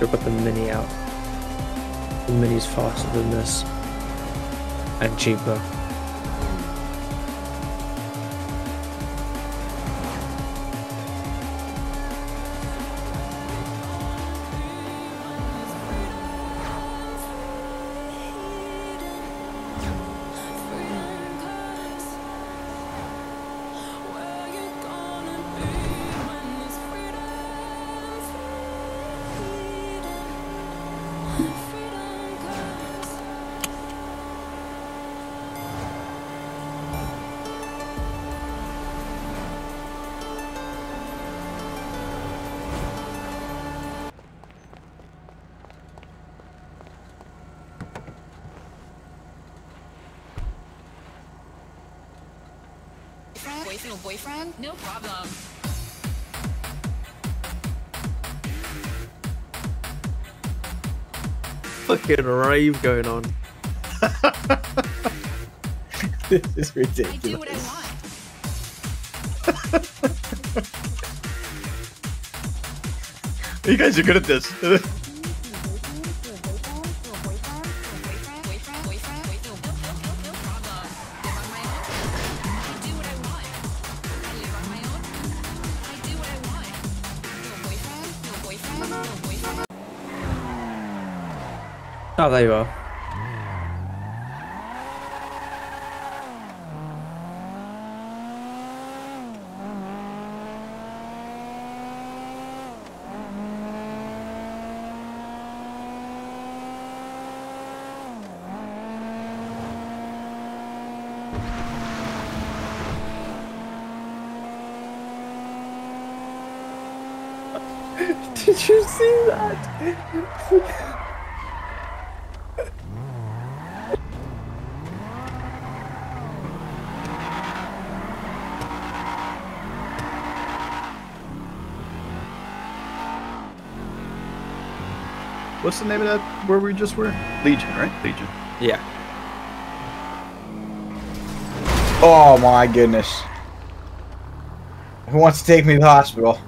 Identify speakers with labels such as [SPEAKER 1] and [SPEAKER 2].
[SPEAKER 1] We've got the Mini out. The Mini's faster than this. And cheaper.
[SPEAKER 2] Boyfriend? Boyfriend? Boyfriend? No problem.
[SPEAKER 1] Fucking rave going on.
[SPEAKER 3] this is
[SPEAKER 2] I do what I
[SPEAKER 3] ridiculous.
[SPEAKER 2] want.
[SPEAKER 3] You guys are good at this.
[SPEAKER 1] Oh, there you are. Did you see that?
[SPEAKER 3] What's the name of that where we just were? Legion, right? Legion.
[SPEAKER 1] Yeah.
[SPEAKER 4] Oh my goodness. Who wants to take me to the hospital?